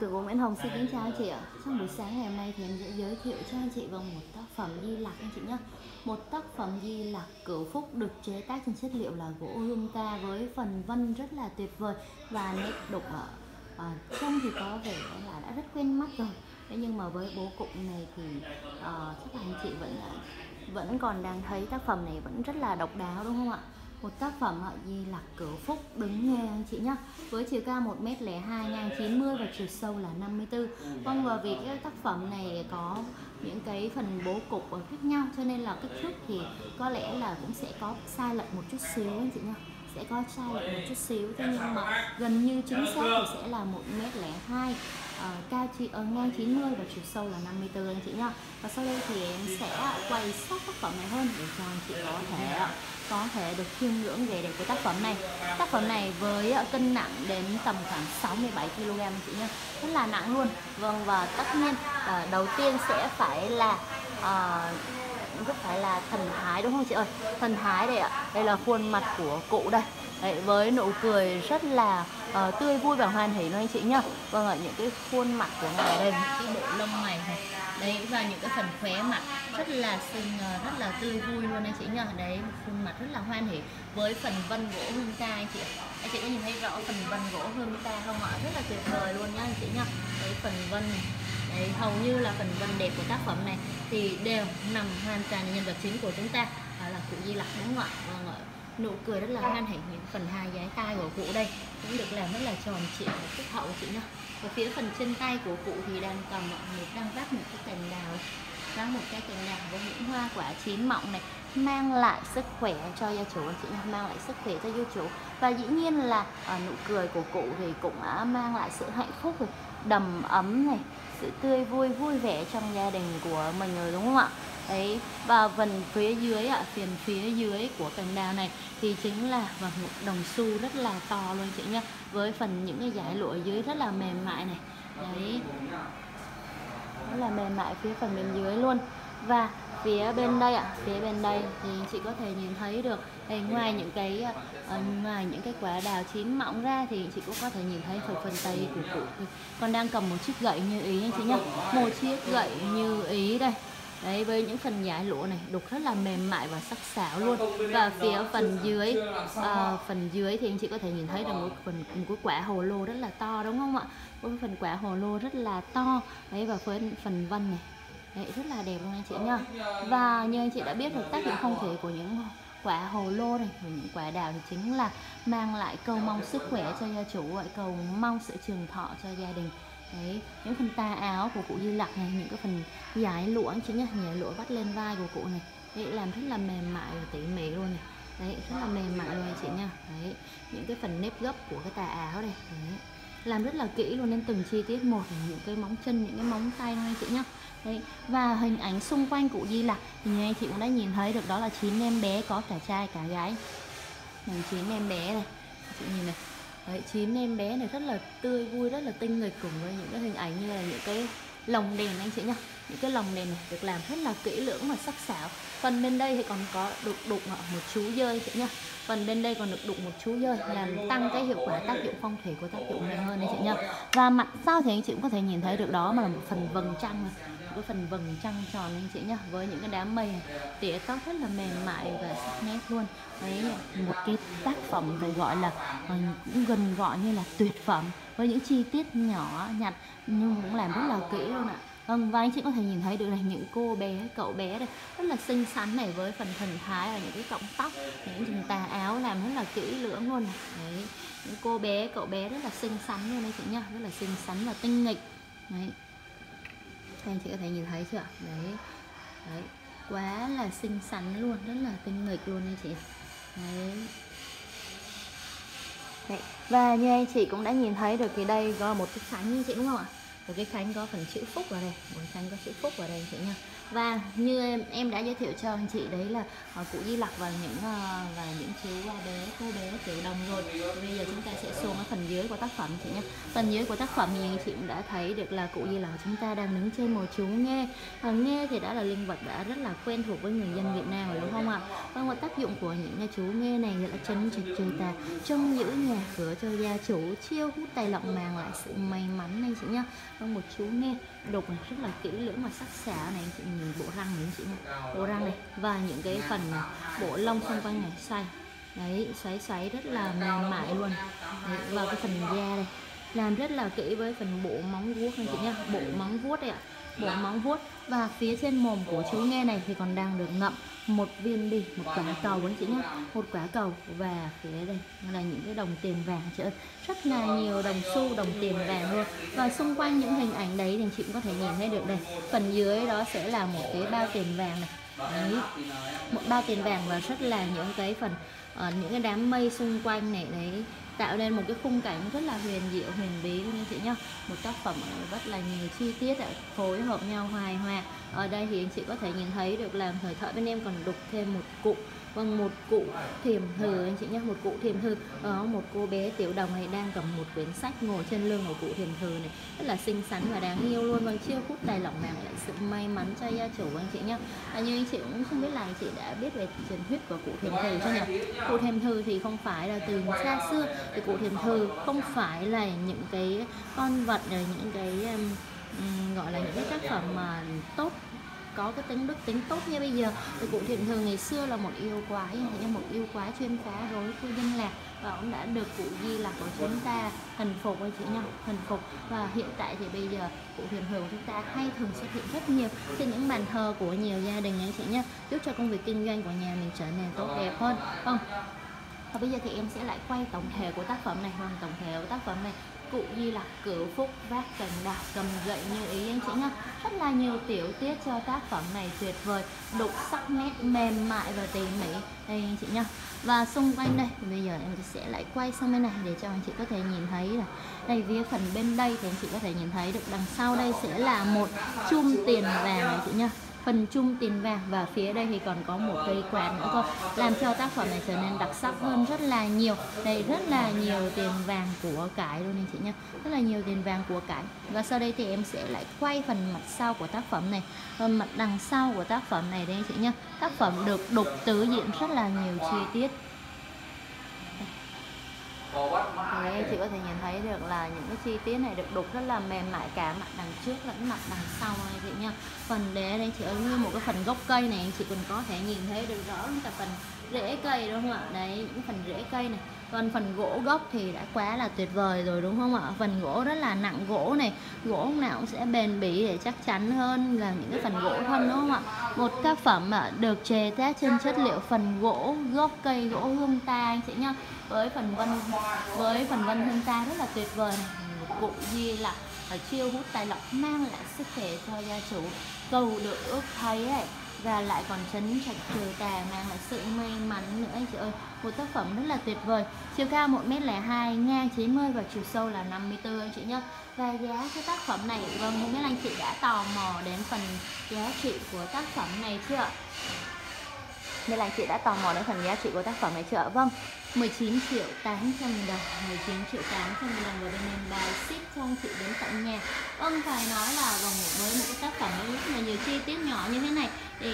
từ của Nguyễn Hồng xin kính chào anh chị ạ. Trong buổi sáng ngày hôm nay thì em sẽ giới thiệu cho anh chị vào một tác phẩm Di lạc anh chị nhé. Một tác phẩm Di lạc cửu phúc được chế tác trên chất liệu là gỗ hương ca với phần vân rất là tuyệt vời và nét đục ở à, trông thì có vẻ là đã rất quen mắt rồi. Thế nhưng mà với bố cục này thì uh, chắc là anh chị vẫn vẫn còn đang thấy tác phẩm này vẫn rất là độc đáo đúng không ạ? Một tác phẩm họ Di Lặc Cửu Phúc. Đứng nghe anh chị nhá. Với chiều cao 1m02 ngang 90 và chiều sâu là 54 vâng và vì cái tác phẩm này có những cái phần bố cục khác nhau, cho nên là kích thước thì có lẽ là cũng sẽ có sai lệch một chút xíu, anh chị nhá sẽ có sai lệch một chút xíu thế nhưng mà gần như chính xác thì sẽ là một m lẻ hai. Ờ, cao chỉ ở ờ, ngang 90 và chiều sâu là 54 anh chị nhá. Và sau đây thì em sẽ quay sát tác phẩm này hơn để cho anh chị có thể có thể được chiêm ngưỡng về đẹp của tác phẩm này. Tác phẩm này với ờ, cân nặng đến tầm khoảng 67 kg anh chị nhá. Rất là nặng luôn. Vâng và tất nhiên uh, đầu tiên sẽ phải là uh, rất phải là thần thái đúng không chị ơi? Thần thái đây ạ đây là khuôn mặt của cụ đây. Đấy, với nụ cười rất là uh, tươi vui và hoan hỉ luôn anh chị nhá. Vâng ạ những cái khuôn mặt của ngài đây những cái bộ lông mày này. Đấy và những cái phần khóe mặt rất là xinh ờ, rất là tươi vui luôn anh chị nhá. Đấy một khuôn mặt rất là hoan hỉ với phần vân gỗ hương ta anh chị anh chị có nhìn thấy rõ phần vân gỗ hương ta không ạ? Rất là tuyệt vời luôn nhá anh chị nhá. Đấy phần vân Đấy, hầu như là phần vân đẹp của tác phẩm này thì đều nằm hoàn toàn nhân vật chính của chúng ta. Là cụ Di Lặc đúng không ạ? Vâng ạ. Nụ cười rất là hoan hỉ những phần hai giái tai của cụ đây. Cũng được làm rất là tròn trịa và phúc hậu chị nhá. Và phía phần chân tay của cụ thì đang cầm một đang vác một cái cành đào vác một cái cành đào với những hoa quả chín mọng này mang lại sức khỏe cho gia chủ chị nhá mang lại sức khỏe cho gia chủ. Và dĩ nhiên là à, nụ cười của cụ thì cũng đã mang lại sự hạnh phúc rồi đầm ấm này sự tươi vui vui vẻ trong gia đình của mình rồi đúng không ạ? Đấy và phần phía dưới ạ phần phía dưới của cành đào này thì chính là và một đồng xu rất là to luôn chị nhé, với phần những cái giải lụa dưới rất là mềm mại này. Đấy rất là mềm mại phía phần bên dưới luôn. Và phía bên đây ạ phía bên đây thì chị có thể nhìn thấy được đây ngoài những cái ờ, ngoài những cái quả đào chín mọng ra thì chị cũng có thể nhìn thấy phần phần tay của cụ còn đang cầm một chiếc gậy như ý anh chị nhá. Một chiếc gậy như ý đây. Đấy với những phần giải lụa này đục rất là mềm mại và sắc sảo luôn. Và phía phần dưới à, phần dưới thì anh chị có thể nhìn thấy được một phần một cái quả hồ lô rất là to đúng không ạ? Một phần quả hồ lô rất là to. Đấy và phần phần vân này đấy, rất là đẹp luôn anh chị nhá. Và như anh chị đã biết được tác dụng không thể của những quả hồ lô này và những quả đào thì chính là mang lại cầu mong sức khỏe cho gia chủ, gọi cầu mong sự trường thọ cho gia đình. Đấy, những phần tà áo của cụ Di Lặc này, những cái phần giải lụa anh chị nhá giải lụa vắt lên vai của cụ này. Đấy, làm rất là mềm mại và tỉ mỉ luôn này. Đấy, rất là mềm mại luôn anh chị nha đấy, những cái phần nếp gấp của cái tà áo này. Đấy làm rất là kỹ luôn nên từng chi tiết một những cái móng chân những cái móng tay anh chị nhá. Đấy và hình ảnh xung quanh cụ Di Lặc thì như anh chị cũng đã nhìn thấy được đó là chín em bé có cả trai cả gái. Mình chín em bé này chị nhìn này. Đấy, chín em bé này rất là tươi vui rất là tinh nghịch cùng với những cái hình ảnh như là những cái lồng đèn anh chị nhá. Những cái lồng đèn này được làm rất là kỹ lưỡng và sắc sảo. Phần bên đây thì còn có được đụng một chú dơi chị nhá. Phần bên đây còn được đụng một chú dơi làm tăng cái hiệu quả tác dụng phong thủy của tác dụng này hơn anh chị nhá. Và mặt sau thì anh chị cũng có thể nhìn thấy được đó, mà là một phần vầng trăng này cái phần vầng trăng tròn anh chị nhá với những cái đám mây tỉa tóc rất là mềm mại và sắc nét luôn đấy một cái tác phẩm phải gọi là ờ, cũng gần gọi như là tuyệt phẩm với những chi tiết nhỏ nhặt nhưng cũng làm rất là kỹ luôn ạ Vâng, và anh chị có thể nhìn thấy được là những cô bé, cậu bé đây rất là xinh xắn này với phần thần thái và những cái cọng tóc, những phần tà áo làm rất là kỹ lưỡng luôn này. Đấy, những cô bé, cậu bé rất là xinh xắn luôn đây chị nhá, rất là xinh xắn và tinh nghịch. Đấy, các anh chị có thể nhìn thấy chưa đấy đấy quá là xinh xắn luôn rất là tinh nghịch luôn anh chị đấy Đấy. Và như anh chị cũng đã nhìn thấy được thì đây có một cái khánh như chị đúng không ạ? Một cái khánh có phần chữ phúc ở đây, một cái khánh có chữ phúc ở đây chị nha và như em em đã giới thiệu cho anh chị đấy là uh, cụ Di Lặc và những uh, và những chú bé cô bé tiểu đồng rồi. Bây giờ chúng ta sẽ xuống ở phần dưới của tác phẩm chị nhé. Phần dưới của tác phẩm thì anh chị cũng đã thấy được là cụ Di Lặc chúng ta đang đứng trên một chú nghe. Và nghe thì đã là linh vật đã rất là quen thuộc với người dân Việt Nam rồi đúng không ạ? Vâng, và một tác dụng của những chú nghe này là chấn trạch trừ tà trông giữ nhà cửa cho gia chủ chiêu hút tài lộng mang lại sự may chị nhá vâng một chú nghe đục này rất là kỹ lưỡng và sắc sảo này. Anh chị nhìn bộ răng này chị nhá bộ răng này và những cái phần bộ lông xung quanh này. Xoay. Đấy xoáy xoáy rất là mềm mại luôn. Đấy, và cái phần da đây. Làm rất là kỹ với phần bộ móng vuốt anh chị nhá bộ móng vuốt đây ạ. Bộ móng vuốt và phía trên mồm của chú nghe này thì còn đang được ngậm một viên bi một quả cầu anh chị nhé. Một quả cầu và phía đây là những cái đồng tiền vàng chị ơi. Rất là nhiều đồng xu đồng tiền vàng luôn. Và xung quanh những hình ảnh đấy thì chị cũng có thể nhìn thấy được đây. Phần dưới đó sẽ là một cái bao tiền vàng này. Đấy. Một bao tiền vàng và rất là những cái phần uh, những cái đám mây xung quanh này đấy tạo nên một cái khung cảnh rất là huyền diệu, huyền bí luôn anh chị nhá. Một tác phẩm rất là nhiều chi tiết đã phối hợp nhau hoài hòa ở đây thì anh chị có thể nhìn thấy được làm thời thợ bên em còn đục thêm một cụ vâng một cụ thiềm thừ anh chị nhé một cụ thiềm thừ đó ờ, một cô bé tiểu đồng này đang cầm một quyển sách ngồi trên lưng của cụ thiềm thừ này. Rất là xinh xắn và đáng yêu luôn. Vâng chiêu phút tài lỏng mang lại sự may mắn cho gia chủ anh chị nhé à, như anh chị cũng không biết là anh chị đã biết về truyền thuyết của cụ thiềm thừ chưa nhỉ? Cụ thiềm thừ thì không phải là từ xa xưa. Thì cụ thiềm thừ không phải là những cái con vật rồi những cái um, gọi là những cái tác phẩm mà tốt có cái tính đức tính tốt như bây giờ. Thì cụ thiện thường ngày xưa là một yêu quái như một yêu quái chuyên phá rối khu dân lạc. Và ông đã được cụ di là của chúng ta hình phục với chị nhau hình phục. Và hiện tại thì bây giờ cụ thiền thường chúng ta hay thường xuất hiện rất nhiều trên những bàn thờ của nhiều gia đình anh chị nhé giúp cho công việc kinh doanh của nhà mình trở nên tốt đẹp hơn không? Và bây giờ thì em sẽ lại quay tổng thể của tác phẩm này, hoàn tổng thể của tác phẩm này cụ Di là cửu phúc, vác cành đào cầm, gậy như ý anh chị nhá. Rất là nhiều tiểu tiết cho tác phẩm này tuyệt vời, đục sắc nét, mềm mại và tỉ mỉ. Đây anh chị nhá. Và xung quanh đây, bây giờ em sẽ lại quay sang bên này để cho anh chị có thể nhìn thấy là đây, phía phần bên đây thì anh chị có thể nhìn thấy được đằng sau đây sẽ là một chum tiền vàng anh chị nhá phần chung tiền vàng. Và phía đây thì còn có một cây quạt nữa cơ làm cho tác phẩm này trở nên đặc sắc hơn rất là nhiều. Đây rất là nhiều tiền vàng của cải luôn anh chị nhé. Rất là nhiều tiền vàng của cải. Và sau đây thì em sẽ lại quay phần mặt sau của tác phẩm này. Phần mặt đằng sau của tác phẩm này đây anh chị nhé. Tác phẩm được đục tứ diện rất là nhiều chi tiết. Đấy, chị có thể nhìn thấy được là những cái chi tiết này được đục rất là mềm mại cả mặt đằng trước lẫn mặt đằng sau này chị nha. Phần đế đây chị ơi như một cái phần gốc cây này chị còn có thể nhìn thấy được rõ cả phần rễ cây đúng không ạ? Đấy những phần rễ cây này còn phần gỗ gốc thì đã quá là tuyệt vời rồi, đúng không ạ? Phần gỗ rất là nặng gỗ này. Gỗ nào cũng sẽ bền bỉ để chắc chắn hơn là những cái phần gỗ thân, đúng không ạ? Một tác phẩm mà được chế tác trên chất liệu phần gỗ gốc cây gỗ hương ta, anh chị nhá. Với phần vân, với phần vân hương ta rất là tuyệt vời này. Cụ di là chiêu hút tài lộc mang lại sức khỏe cho gia chủ. Cầu được ước thấy ấy và lại còn chấn trạch trừ tà, mang lại sự may mắn nữa anh chị ơi. Một tác phẩm rất là tuyệt vời. Chiều cao 1m02 ngang 90 và chiều sâu là 54 anh chị nhé và giá cái tác phẩm này vâng không biết anh chị đã tò mò đến phần giá trị của tác phẩm này chưa nên là chị đã tò mò đến phần giá trị của tác phẩm này chưa vâng 19 triệu 800 nghìn đồng 19 triệu 800 nghìn đồng và bên em bài ship cho anh chị đến tận nhà Vâng phải nói là vòng với một cái tác phẩm rất là nhiều chi tiết nhỏ như thế này thì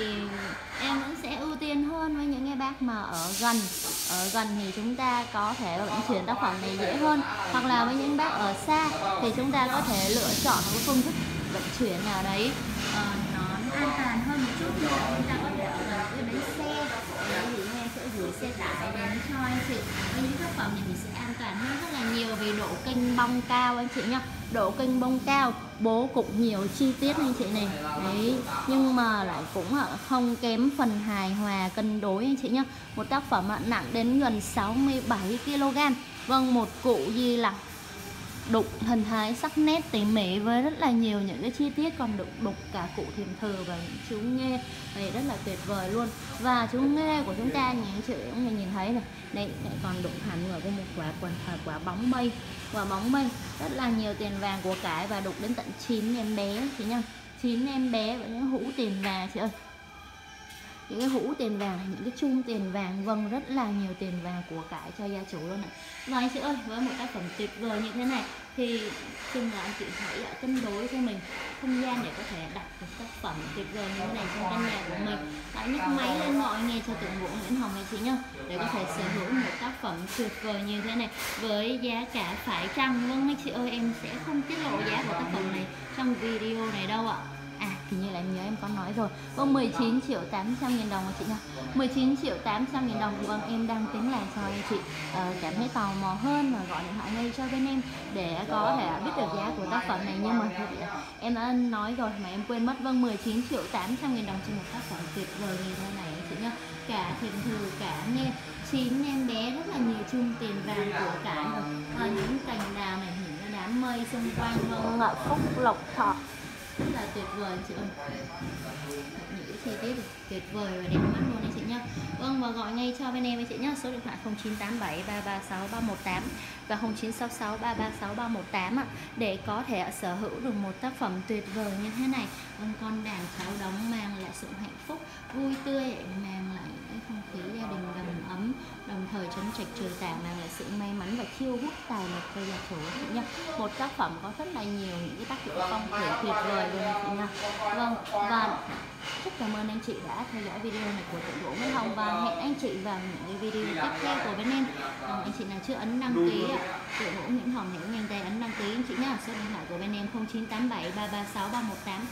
em vẫn sẽ ưu tiên hơn với những cái bác mà ở gần. Ở gần thì chúng ta có thể vận chuyển tác phẩm này dễ hơn hoặc là với những bác ở xa thì chúng ta có thể lựa chọn một phương thức vận chuyển nào đấy. Uh, nó an toàn hơn một chút nữa chúng ta có thể ở gần cái bến xe thì sẽ tải đến cho anh chị. Với những tác phẩm này mình sẽ an toàn hơn rất là nhiều vì độ kênh bong cao anh chị nhá. Độ kênh bông cao, bố cục nhiều chi tiết anh chị này. Đấy, nhưng mà lại cũng ờ, không kém phần hài hòa, cân đối anh chị nhá. Một tác phẩm nặng đến gần 67 kg vâng một cụ gì là đục hình thái sắc nét tỉ mỉ với rất là nhiều những cái chi tiết còn được đục cả cụ thiềm thờ và những chú nghe. Này rất là tuyệt vời luôn. Và chú nghe của chúng ta những chị cũng nhìn thấy này. Đây, lại còn đục hẳn ở một quả quần à, quả bóng mây. Quả bóng mây, rất là nhiều tiền vàng của cải và đục đến tận 9 em bé. Chị nhá, chín em bé và những hũ tiền vàng, chị ơi những cái hũ tiền vàng, những cái chung tiền vàng vâng rất là nhiều tiền vàng của cải cho gia chủ luôn ạ. Và anh chị ơi, với một tác phẩm tuyệt vời như thế này, thì xin là anh chị hãy à, cân đối cho mình không gian để có thể đặt được tác phẩm tuyệt vời như thế này trong căn nhà của mình. Hãy nhấc máy lên mọi nghe cho tượng gỗ Nguyễn Hồng anh chị nhá, để có thể sở hữu một tác phẩm tuyệt vời như thế này với giá cả phải chăng? Vâng anh chị ơi, em sẽ không tiết lộ giá của tác phẩm này trong video này đâu ạ thì hình như là em nhớ em có nói rồi. Vâng 19 triệu 800 nghìn đồng chị nhá. 19 triệu 800 nghìn đồng. Vâng em đang tính là cho anh chị uh, cảm thấy tò mò hơn và gọi điện thoại ngay cho bên em để có thể biết được giá của tác phẩm này. Nhưng mà em đã nói rồi mà em quên mất. Vâng 19 triệu 800 nghìn đồng trên một tác phẩm tuyệt vời như thế này chị nhá. Cả thiền thư cả nghe chín em bé rất là nhiều chung tiền vàng của cải ờ, những cành đào này những đám mây xung quanh. Vâng ạ. Phúc lộc thọ là tuyệt vời chị ơi. Những chi tiết tuyệt vời và đẹp mắt luôn anh chị nhá. Vâng và gọi ngay cho bên em anh chị nhá. Số điện thoại 0987 336 318 và 0966 336 318 ạ. Để có thể sở hữu được một tác phẩm tuyệt vời như thế này. Vâng con đàn cháu đóng mang lại sự hạnh phúc, vui tươi mang lại khí gia đình đầm ấm đồng thời chống trạch trừ tà mang lại sự may mắn và chiêu hút tài lộc cho gia chủ. Chị nhá một tác phẩm có rất là nhiều những cái tác dụng phong thủy tuyệt vời luôn chị nha vâng và rất cảm ơn anh chị đã theo dõi video này của tượng gỗ Nguyễn Hồng và hẹn anh chị vào những cái video tiếp theo của bên em. À, anh chị nào chưa ấn đăng ký tượng gỗ Nguyễn Hồng hãy nhanh tay ấn đăng ký. Anh chị nhá số điện thoại của bên em 0987 336 318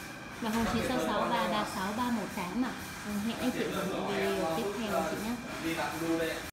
và 0966 336 318 ạ à. hẹn anh chị vào video tiếp theo chị nhé